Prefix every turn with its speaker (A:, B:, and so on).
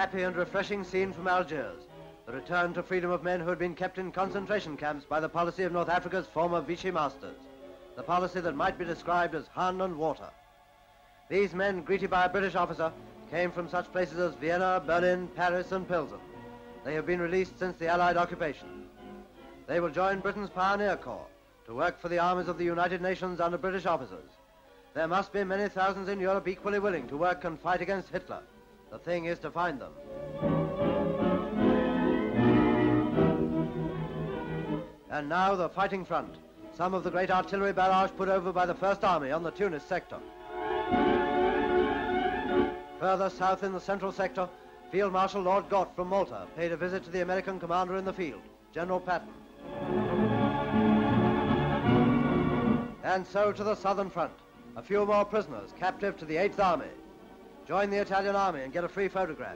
A: happy and refreshing scene from Algiers. The return to freedom of men who had been kept in concentration camps by the policy of North Africa's former Vichy masters. The policy that might be described as Hun and water. These men, greeted by a British officer, came from such places as Vienna, Berlin, Paris, and Pilsen. They have been released since the Allied occupation. They will join Britain's Pioneer Corps to work for the armies of the United Nations under British officers. There must be many thousands in Europe equally willing to work and fight against Hitler. The thing is to find them. And now the fighting front. Some of the great artillery barrage put over by the First Army on the Tunis sector. Further south in the central sector, Field Marshal Lord Gort from Malta paid a visit to the American commander in the field, General Patton. And so to the southern front. A few more prisoners captive to the 8th Army. Join the Italian Army and get a free photograph.